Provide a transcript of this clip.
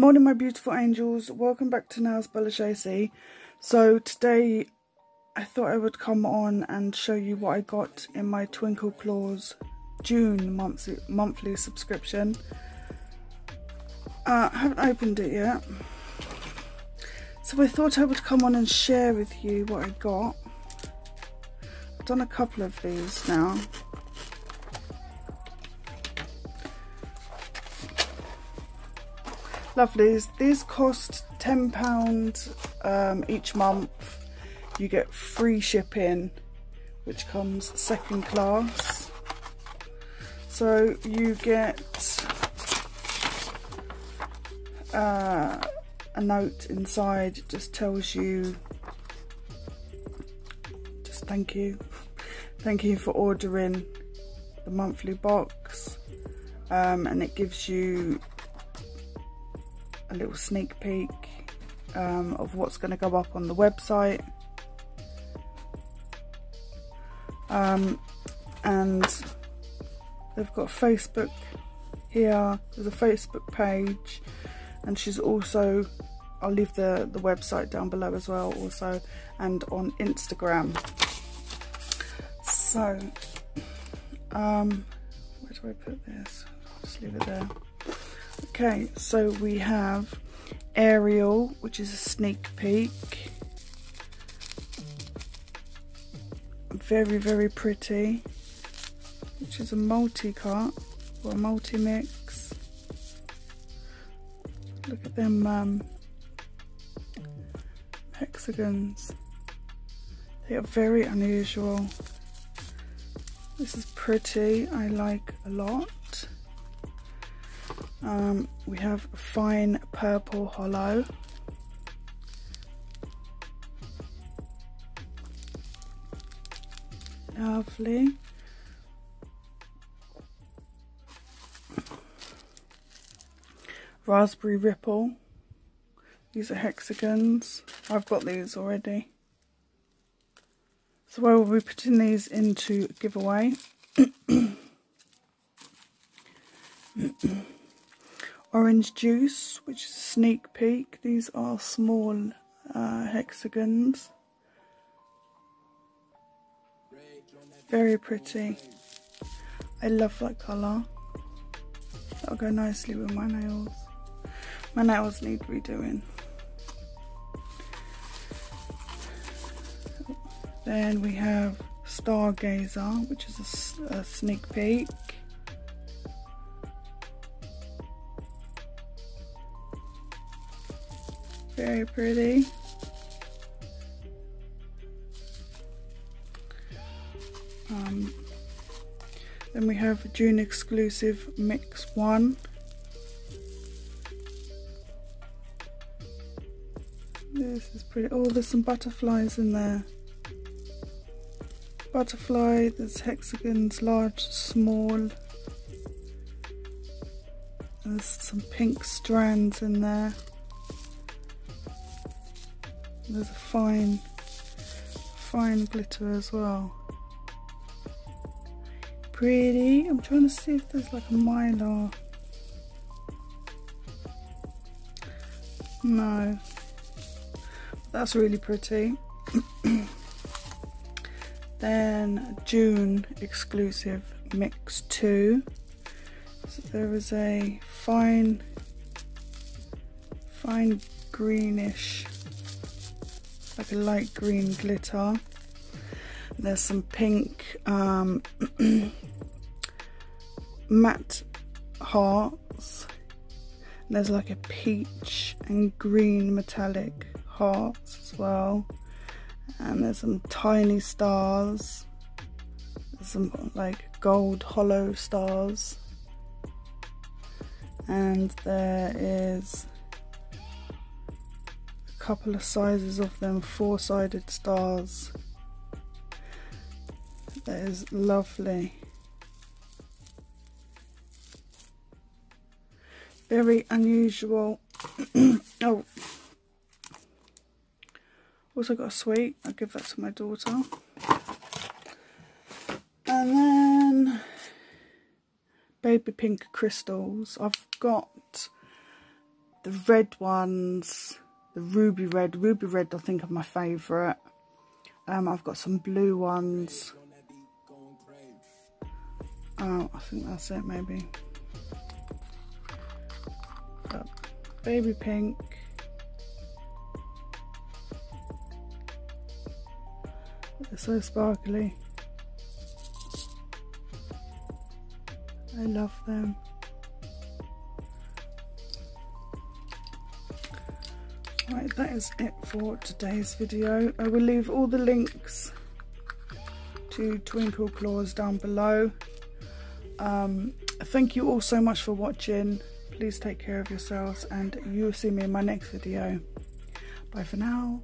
morning my beautiful angels, welcome back to Nails By Olusesi. So today I thought I would come on and show you what I got in my Twinkle Claws June monthly, monthly subscription. Uh, I haven't opened it yet. So I thought I would come on and share with you what I got. I've done a couple of these now. Lovelies, these cost £10 um, each month. You get free shipping, which comes second class. So you get uh, a note inside, just tells you, just thank you. Thank you for ordering the monthly box. Um, and it gives you a little sneak peek um, of what's going to go up on the website. Um, and they've got Facebook here, there's a Facebook page, and she's also, I'll leave the, the website down below as well, also, and on Instagram. So, um, where do I put this? I'll just leave it there. Okay, so we have Ariel, which is a sneak peek. Very, very pretty. Which is a multi-cut or a multi-mix. Look at them um, hexagons. They are very unusual. This is pretty, I like a lot. Um, we have fine purple hollow. Lovely. Raspberry ripple. These are hexagons. I've got these already. So I will be putting these into giveaway. orange juice, which is a sneak peek. These are small uh, hexagons. Very pretty. I love that colour. That'll go nicely with my nails. My nails need redoing. Then we have Stargazer, which is a, a sneak peek. Very pretty. Um, then we have June exclusive mix one. This is pretty. Oh, there's some butterflies in there. Butterfly, there's hexagons, large, small. There's some pink strands in there. There's a fine, fine glitter as well. Pretty. I'm trying to see if there's like a mylar. No. That's really pretty. then June exclusive mix 2. So there is a fine, fine greenish like a light green glitter. There's some pink um, matte hearts. There's like a peach and green metallic hearts as well. And there's some tiny stars. There's some like gold hollow stars. And there is couple of sizes of them, four-sided stars. That is lovely. Very unusual. oh, also got a sweet. I'll give that to my daughter. And then baby pink crystals. I've got the red ones, the ruby red. Ruby red I think are my favourite. Um, I've got some blue ones. Oh, I think that's it maybe. But baby pink. They're so sparkly. I love them. Right, that is it for today's video. I will leave all the links to Twinkle Claws down below. Um, thank you all so much for watching. Please take care of yourselves and you'll see me in my next video. Bye for now.